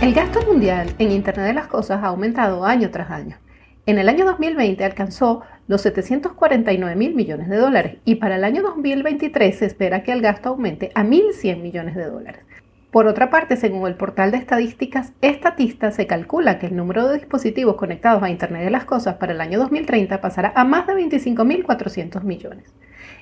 El gasto mundial en Internet de las Cosas ha aumentado año tras año. En el año 2020 alcanzó los 749 mil millones de dólares y para el año 2023 se espera que el gasto aumente a 1.100 millones de dólares. Por otra parte, según el portal de estadísticas Estatista, se calcula que el número de dispositivos conectados a Internet de las Cosas para el año 2030 pasará a más de 25.400 millones.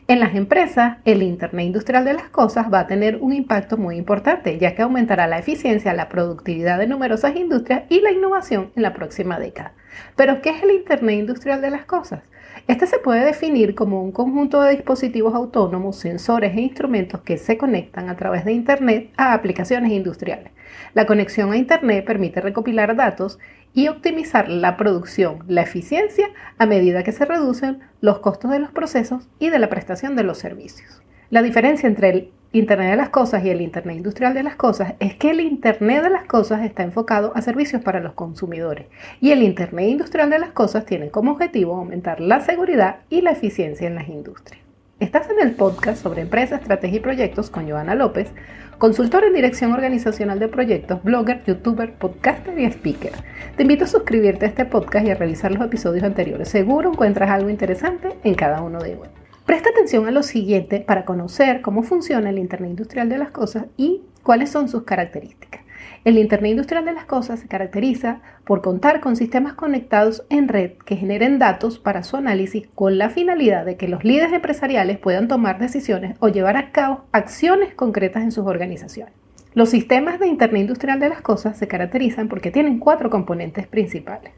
En las empresas, el Internet Industrial de las Cosas va a tener un impacto muy importante, ya que aumentará la eficiencia, la productividad de numerosas industrias y la innovación en la próxima década. Pero, ¿qué es el Internet Industrial de las Cosas? Este se puede definir como un conjunto de dispositivos autónomos, sensores e instrumentos que se conectan a través de Internet a aplicaciones industriales. La conexión a Internet permite recopilar datos y optimizar la producción, la eficiencia, a medida que se reducen los costos de los procesos y de la prestación de los servicios. La diferencia entre el Internet de las Cosas y el Internet Industrial de las Cosas es que el Internet de las Cosas está enfocado a servicios para los consumidores y el Internet Industrial de las Cosas tiene como objetivo aumentar la seguridad y la eficiencia en las industrias. Estás en el podcast sobre empresa, estrategia y proyectos con Joana López, consultor en dirección organizacional de proyectos, blogger, youtuber, podcaster y speaker. Te invito a suscribirte a este podcast y a revisar los episodios anteriores. Seguro encuentras algo interesante en cada uno de ellos. Presta atención a lo siguiente para conocer cómo funciona el Internet Industrial de las Cosas y cuáles son sus características. El Internet Industrial de las Cosas se caracteriza por contar con sistemas conectados en red que generen datos para su análisis con la finalidad de que los líderes empresariales puedan tomar decisiones o llevar a cabo acciones concretas en sus organizaciones. Los sistemas de Internet Industrial de las Cosas se caracterizan porque tienen cuatro componentes principales.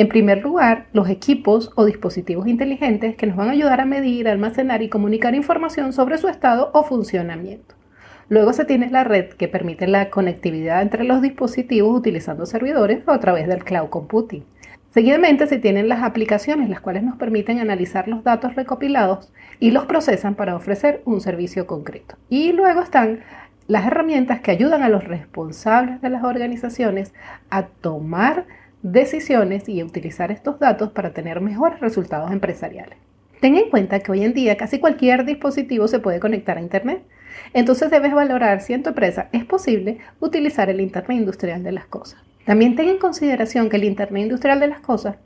En primer lugar, los equipos o dispositivos inteligentes que nos van a ayudar a medir, almacenar y comunicar información sobre su estado o funcionamiento. Luego se tiene la red que permite la conectividad entre los dispositivos utilizando servidores o a través del cloud computing. Seguidamente se tienen las aplicaciones, las cuales nos permiten analizar los datos recopilados y los procesan para ofrecer un servicio concreto. Y luego están las herramientas que ayudan a los responsables de las organizaciones a tomar decisiones y utilizar estos datos para tener mejores resultados empresariales. Ten en cuenta que hoy en día casi cualquier dispositivo se puede conectar a Internet. Entonces debes valorar si en tu empresa es posible utilizar el Internet Industrial de las Cosas. También ten en consideración que el Internet Industrial de las Cosas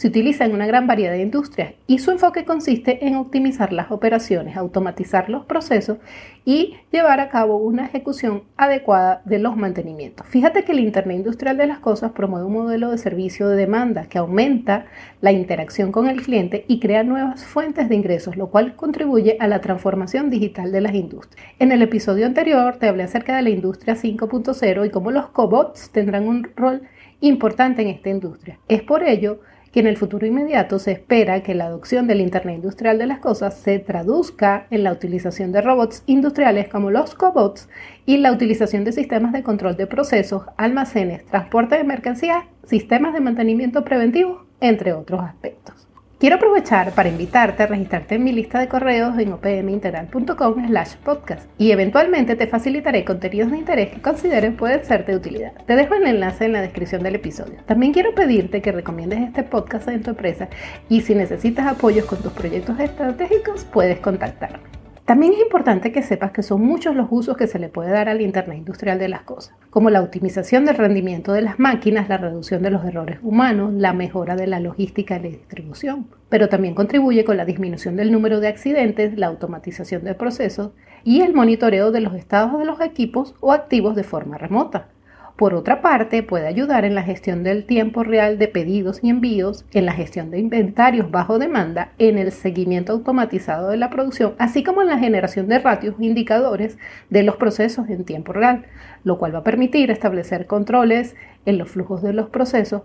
se utiliza en una gran variedad de industrias y su enfoque consiste en optimizar las operaciones, automatizar los procesos y llevar a cabo una ejecución adecuada de los mantenimientos. Fíjate que el Internet Industrial de las Cosas promueve un modelo de servicio de demanda que aumenta la interacción con el cliente y crea nuevas fuentes de ingresos, lo cual contribuye a la transformación digital de las industrias. En el episodio anterior te hablé acerca de la industria 5.0 y cómo los cobots tendrán un rol importante en esta industria. Es por ello que en el futuro inmediato se espera que la adopción del Internet Industrial de las Cosas se traduzca en la utilización de robots industriales como los cobots y la utilización de sistemas de control de procesos, almacenes, transporte de mercancías, sistemas de mantenimiento preventivo, entre otros aspectos. Quiero aprovechar para invitarte a registrarte en mi lista de correos en opmintegral.com slash podcast y eventualmente te facilitaré contenidos de interés que consideres pueden serte de utilidad. Te dejo el enlace en la descripción del episodio. También quiero pedirte que recomiendes este podcast en tu empresa y si necesitas apoyos con tus proyectos estratégicos puedes contactarme. También es importante que sepas que son muchos los usos que se le puede dar al Internet Industrial de las Cosas, como la optimización del rendimiento de las máquinas, la reducción de los errores humanos, la mejora de la logística y la distribución, pero también contribuye con la disminución del número de accidentes, la automatización del proceso y el monitoreo de los estados de los equipos o activos de forma remota. Por otra parte, puede ayudar en la gestión del tiempo real de pedidos y envíos, en la gestión de inventarios bajo demanda, en el seguimiento automatizado de la producción, así como en la generación de ratios indicadores de los procesos en tiempo real, lo cual va a permitir establecer controles en los flujos de los procesos,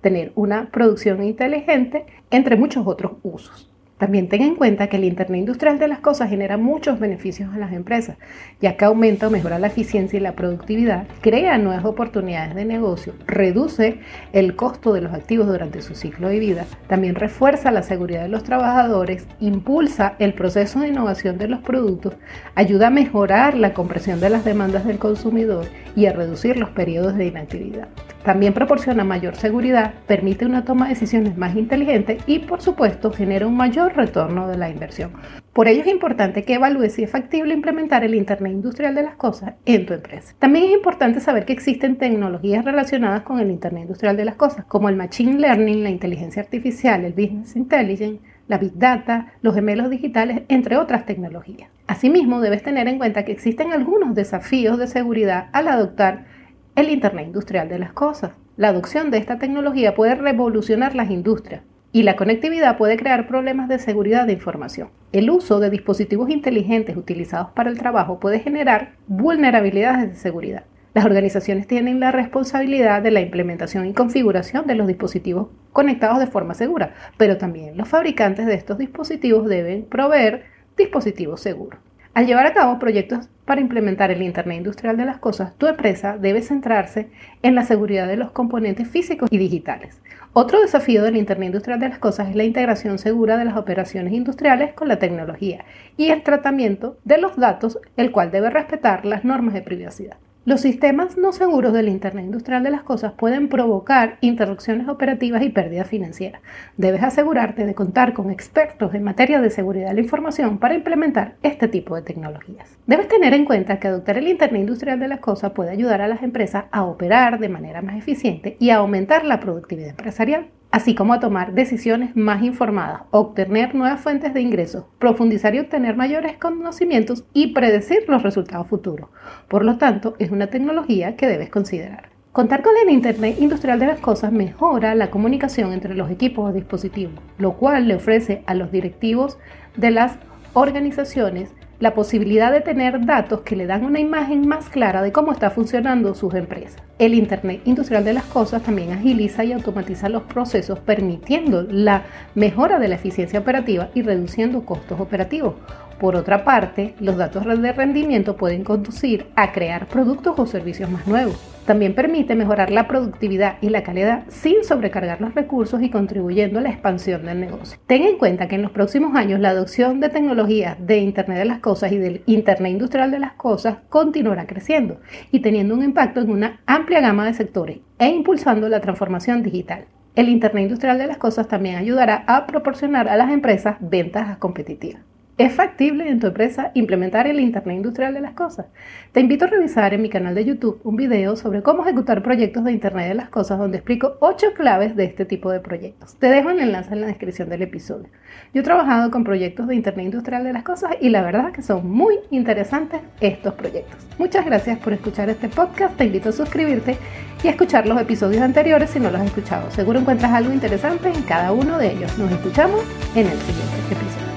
tener una producción inteligente, entre muchos otros usos. También ten en cuenta que el Internet Industrial de las Cosas genera muchos beneficios a las empresas, ya que aumenta o mejora la eficiencia y la productividad, crea nuevas oportunidades de negocio, reduce el costo de los activos durante su ciclo de vida, también refuerza la seguridad de los trabajadores, impulsa el proceso de innovación de los productos, ayuda a mejorar la compresión de las demandas del consumidor y a reducir los periodos de inactividad. También proporciona mayor seguridad, permite una toma de decisiones más inteligente y por supuesto genera un mayor retorno de la inversión. Por ello es importante que evalúes si es factible implementar el Internet Industrial de las Cosas en tu empresa. También es importante saber que existen tecnologías relacionadas con el Internet Industrial de las Cosas, como el Machine Learning, la inteligencia artificial, el Business Intelligence, la Big Data, los gemelos digitales, entre otras tecnologías. Asimismo, debes tener en cuenta que existen algunos desafíos de seguridad al adoptar el Internet Industrial de las Cosas. La adopción de esta tecnología puede revolucionar las industrias, y la conectividad puede crear problemas de seguridad de información. El uso de dispositivos inteligentes utilizados para el trabajo puede generar vulnerabilidades de seguridad. Las organizaciones tienen la responsabilidad de la implementación y configuración de los dispositivos conectados de forma segura, pero también los fabricantes de estos dispositivos deben proveer dispositivos seguros. Al llevar a cabo proyectos para implementar el Internet Industrial de las Cosas, tu empresa debe centrarse en la seguridad de los componentes físicos y digitales. Otro desafío del Internet Industrial de las Cosas es la integración segura de las operaciones industriales con la tecnología y el tratamiento de los datos, el cual debe respetar las normas de privacidad. Los sistemas no seguros del Internet Industrial de las Cosas pueden provocar interrupciones operativas y pérdidas financieras. Debes asegurarte de contar con expertos en materia de seguridad de la información para implementar este tipo de tecnologías. Debes tener en cuenta que adoptar el Internet Industrial de las Cosas puede ayudar a las empresas a operar de manera más eficiente y a aumentar la productividad empresarial así como a tomar decisiones más informadas, obtener nuevas fuentes de ingresos, profundizar y obtener mayores conocimientos y predecir los resultados futuros. Por lo tanto, es una tecnología que debes considerar. Contar con el Internet Industrial de las Cosas mejora la comunicación entre los equipos o dispositivos, lo cual le ofrece a los directivos de las organizaciones la posibilidad de tener datos que le dan una imagen más clara de cómo está funcionando sus empresas. El Internet Industrial de las Cosas también agiliza y automatiza los procesos permitiendo la mejora de la eficiencia operativa y reduciendo costos operativos. Por otra parte, los datos de rendimiento pueden conducir a crear productos o servicios más nuevos. También permite mejorar la productividad y la calidad sin sobrecargar los recursos y contribuyendo a la expansión del negocio. Ten en cuenta que en los próximos años la adopción de tecnologías de Internet de las Cosas y del Internet Industrial de las Cosas continuará creciendo y teniendo un impacto en una amplia gama de sectores e impulsando la transformación digital. El Internet Industrial de las Cosas también ayudará a proporcionar a las empresas ventas competitivas. ¿Es factible en tu empresa implementar el Internet Industrial de las Cosas? Te invito a revisar en mi canal de YouTube un video sobre cómo ejecutar proyectos de Internet de las Cosas donde explico 8 claves de este tipo de proyectos. Te dejo el enlace en la descripción del episodio. Yo he trabajado con proyectos de Internet Industrial de las Cosas y la verdad que son muy interesantes estos proyectos. Muchas gracias por escuchar este podcast. Te invito a suscribirte y a escuchar los episodios anteriores si no los has escuchado. Seguro encuentras algo interesante en cada uno de ellos. Nos escuchamos en el siguiente episodio.